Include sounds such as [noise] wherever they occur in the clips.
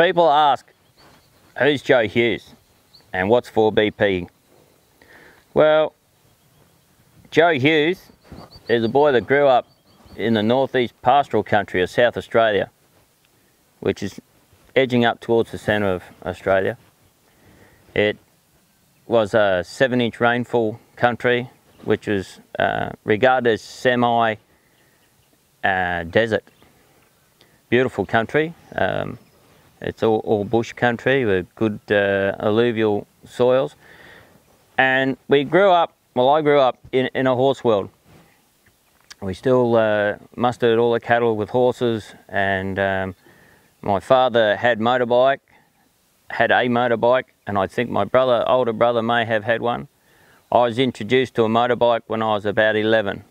People ask, who's Joe Hughes and what's 4BP? Well, Joe Hughes is a boy that grew up in the northeast pastoral country of South Australia, which is edging up towards the centre of Australia. It was a seven inch rainfall country, which was uh, regarded as semi uh, desert. Beautiful country. Um, it's all, all, bush country with good uh, alluvial soils. And we grew up, well, I grew up in, in a horse world. We still uh, mustered all the cattle with horses, and um, my father had motorbike, had a motorbike, and I think my brother, older brother, may have had one. I was introduced to a motorbike when I was about 11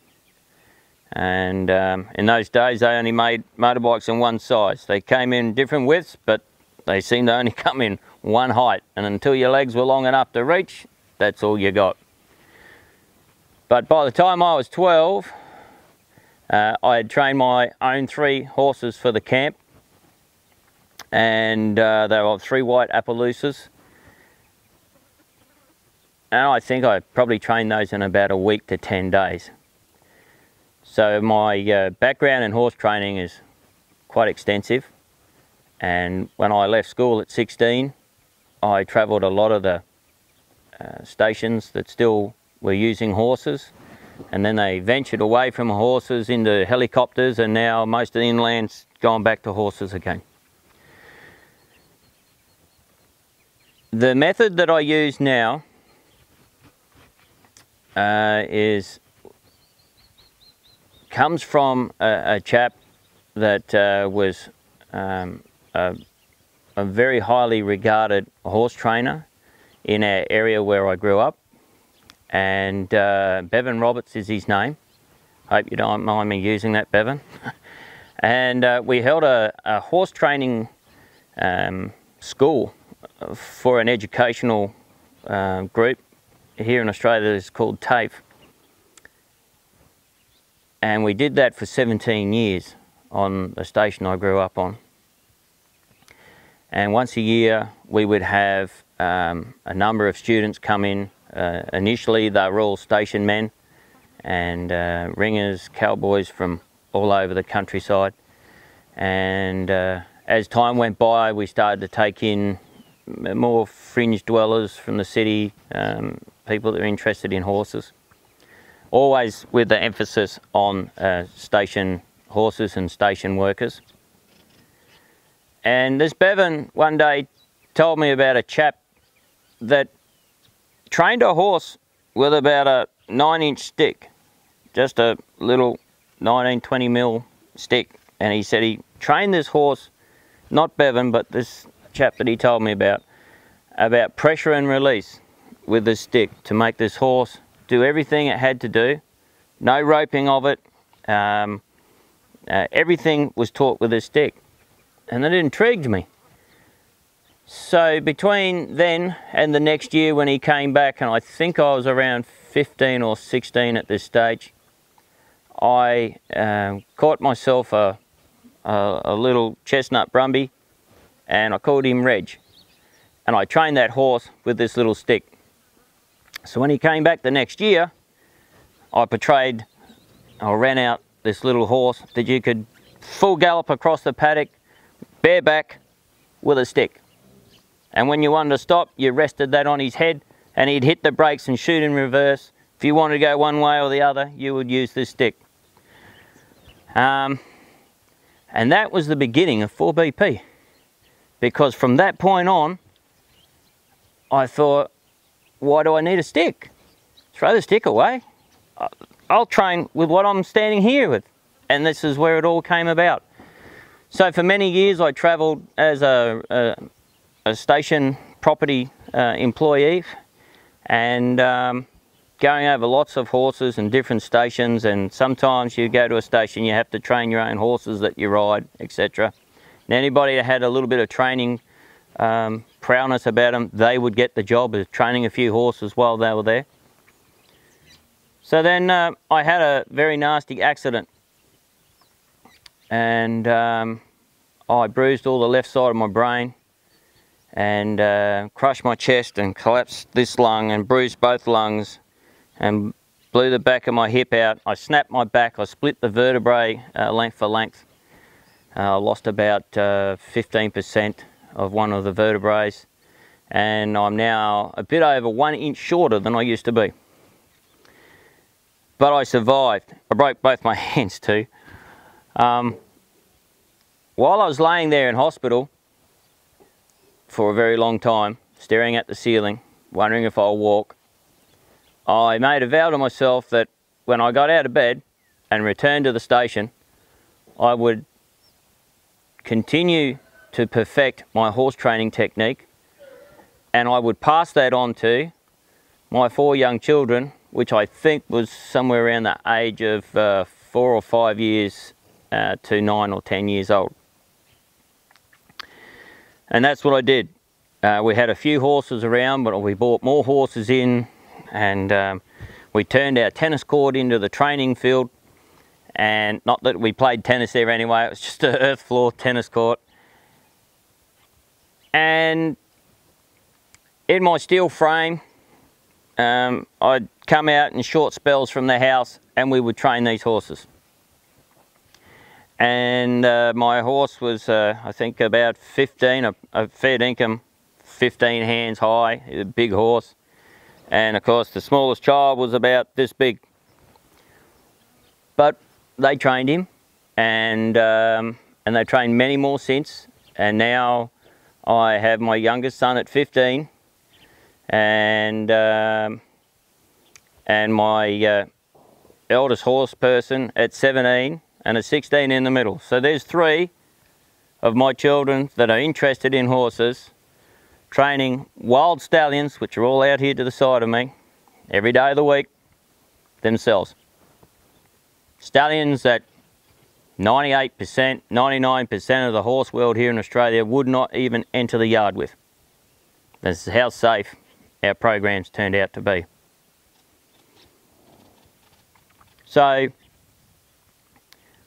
and um, in those days they only made motorbikes in one size. They came in different widths but they seemed to only [laughs] come in one height and until your legs were long enough to reach that's all you got. But by the time I was 12 uh, I had trained my own three horses for the camp and uh, they were three white Appaloosas and I think I probably trained those in about a week to 10 days. So my uh, background in horse training is quite extensive and when I left school at 16 I travelled a lot of the uh, stations that still were using horses and then they ventured away from horses into helicopters and now most of the inland's gone back to horses again. The method that I use now uh, is comes from a, a chap that uh, was um, a, a, very highly regarded horse trainer in our area where I grew up and uh, Bevan Roberts is his name. Hope you don't mind me using that Bevan. [laughs] and uh, we held a, a horse training um, school for an educational uh, group here in Australia it's called TAFE and we did that for 17 years on the station I grew up on. And once a year we would have um, a number of students come in. Uh, initially they were all station men and uh, ringers, cowboys from all over the countryside. And uh, as time went by we started to take in more fringe dwellers from the city, um, people that are interested in horses always with the emphasis on uh, station horses and station workers. And this Bevan one day told me about a chap that trained a horse with about a nine inch stick, just a little 19, 20 mil stick. And he said he trained this horse, not Bevan, but this chap that he told me about, about pressure and release with the stick to make this horse do everything it had to do. No roping of it. Um, uh, everything was taught with a stick. And that intrigued me. So between then and the next year when he came back, and I think I was around 15 or 16 at this stage, I um, caught myself a, a, a little chestnut Brumby and I called him Reg. And I trained that horse with this little stick. So when he came back the next year, I portrayed, I ran out this little horse that you could full gallop across the paddock, bareback, with a stick. And when you wanted to stop, you rested that on his head and he'd hit the brakes and shoot in reverse. If you wanted to go one way or the other, you would use this stick. Um, and that was the beginning of 4BP. Because from that point on, I thought, why do I need a stick? Throw the stick away. I'll train with what I'm standing here with. And this is where it all came about. So for many years I travelled as a, a, a, station property uh, employee and um, going over lots of horses and different stations and sometimes you go to a station you have to train your own horses that you ride etc. And anybody that had a little bit of training um, prowess about them, they would get the job of training a few horses while they were there. So then uh, I had a very nasty accident and um, I bruised all the left side of my brain and uh, crushed my chest and collapsed this lung and bruised both lungs and blew the back of my hip out. I snapped my back, I split the vertebrae uh, length for length. Uh, I lost about 15% uh, of one of the vertebrae and I'm now a bit over one inch shorter than I used to be. But I survived. I broke both my [laughs] hands too. Um, while I was laying there in hospital for a very long time, staring at the ceiling, wondering if I'll walk, I made a vow to myself that when I got out of bed and returned to the station, I would continue to perfect my horse training technique and I would pass that on to my four young children, which I think was somewhere around the age of uh, four or five years uh, to nine or ten years old. And that's what I did. Uh, we had a few horses around, but we bought more horses in and um, we turned our tennis court into the training field. And not that we played tennis there anyway, it was just an [laughs] earth floor tennis court. And in my steel frame, um, I'd come out in short spells from the house and we would train these horses. And uh, my horse was uh, I think about 15 a, a fair dinkum 15 hands high a big horse. And of course the smallest child was about this big. But they trained him and um, and they trained many more since. And now I have my youngest son at 15 and um, and my uh, eldest horse person at 17 and a 16 in the middle. So there's three of my children that are interested in horses, training wild stallions, which are all out here to the side of me, every day of the week, themselves. Stallions that 98%, 99% of the horse world here in Australia would not even enter the yard with. This is how safe our programs turned out to be. So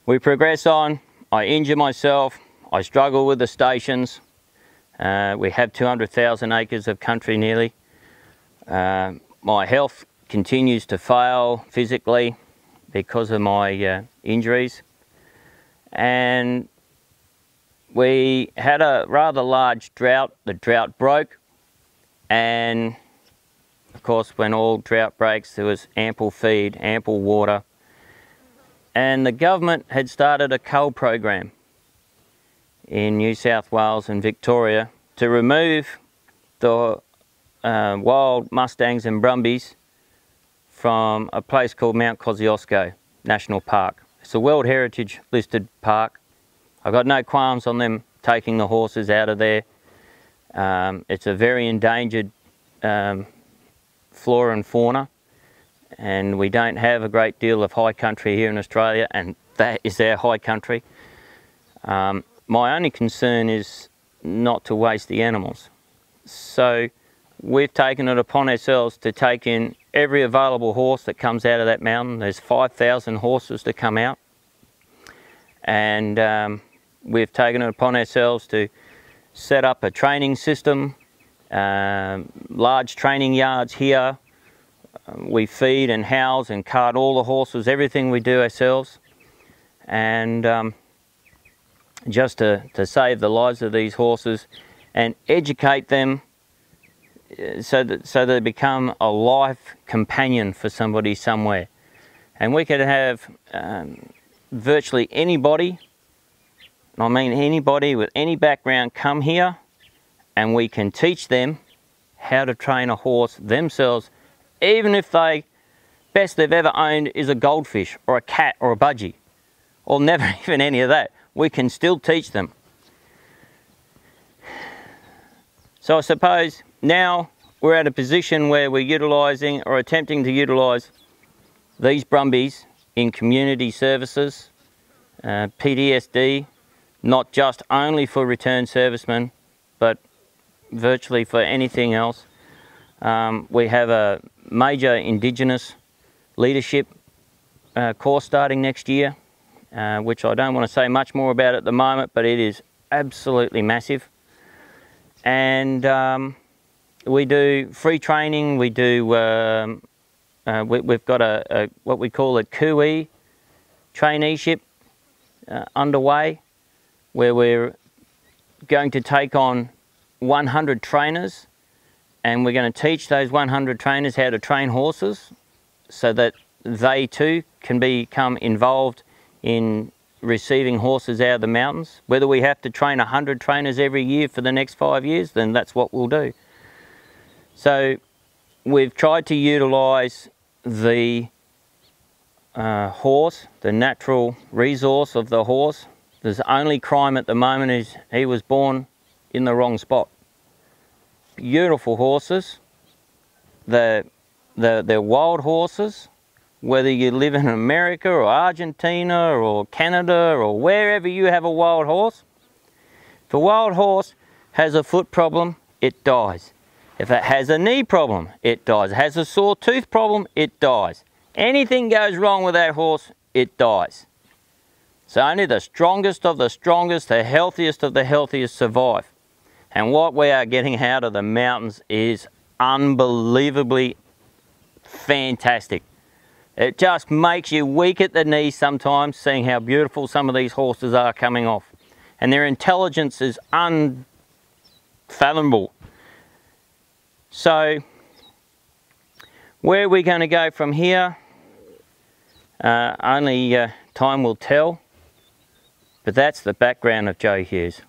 we progress on, I injure myself, I struggle with the stations. Uh, we have 200,000 acres of country nearly. Uh, my health continues to fail physically because of my uh, injuries. And we had a rather large drought. The drought broke and of course when all drought breaks there was ample feed, ample water and the government had started a cull program in New South Wales and Victoria to remove the uh, wild mustangs and brumbies from a place called Mount Kosciuszko National Park. It's a World Heritage listed park. I've got no qualms on them taking the horses out of there. Um, it's a very endangered um, flora and fauna and we don't have a great deal of high country here in Australia and that is our high country. Um, my only concern is not to waste the animals. So we've taken it upon ourselves to take in every available horse that comes out of that mountain. There's 5,000 horses to come out and um, we've taken it upon ourselves to set up a training system, um, large training yards here we feed and house and cart all the horses, everything we do ourselves. And um, just to, to save the lives of these horses and educate them so that, so they become a life companion for somebody somewhere. And we could have um, virtually anybody, I mean anybody with any background come here and we can teach them how to train a horse themselves even if they best they've ever owned is a goldfish or a cat or a budgie or [laughs] never even any of that we can still teach them so I suppose now we're at a position where we're utilising or attempting to utilise these brumbies in community services uh, PTSD not just only for return servicemen but virtually for anything else um, we have a major Indigenous leadership uh, course starting next year, uh, which I don't want to say much more about at the moment, but it is absolutely massive. And um, we do free training, we do, um, uh, we, have got a, a, what we call a KUI traineeship uh, underway where we're going to take on 100 trainers and we're going to teach those 100 trainers how to train horses so that they too can become involved in receiving horses out of the mountains. Whether we have to train 100 trainers every year for the next five years, then that's what we'll do. So we've tried to utilise the uh, horse, the natural resource of the horse. The only crime at the moment is he was born in the wrong spot. Beautiful horses. They're, they're, they're wild horses. Whether you live in America or Argentina or Canada or wherever you have a wild horse, if a wild horse has a foot problem, it dies. If it has a knee problem, it dies. It has a sore tooth problem, it dies. Anything goes wrong with that horse, it dies. So only the strongest of the strongest, the healthiest of the healthiest survive. And what we are getting out of the mountains is unbelievably fantastic. It just makes you weak at the knees sometimes seeing how beautiful some of these horses are coming off. And their intelligence is unfathomable. So, where are we going to go from here? Uh, only uh, time will tell. But that's the background of Joe Hughes.